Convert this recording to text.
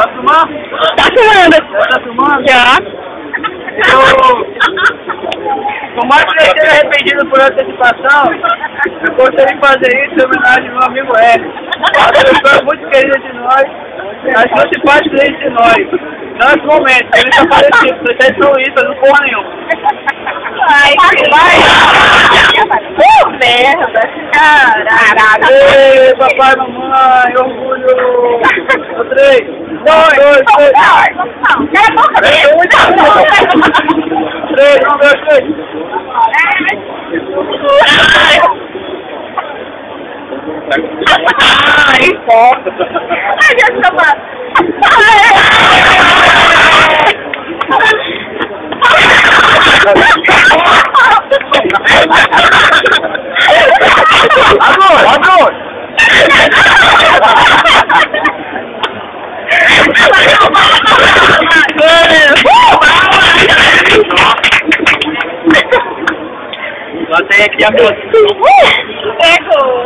Tá filmando? Tá filmando. Tá filmando? Já. Eu, por mais que eu esteja arrependido por antecipação, eu gostaria de fazer isso em homenagem ao meu amigo Hélio. Uma pessoa muito querida de nós, as principais clientes de nós. Nesse momento, ele está falecido, você está estruído, não porra nenhuma. Ai, vai. Pô, merda. Caraca. Ei, papai, mamãe, orgulho. O três, dois, dois, três. Cala a boca dele. Três, um, dois, três. Ai, Foda. Ai, Deus, meu pai. Agora, Botei aqui a moça. Pegou.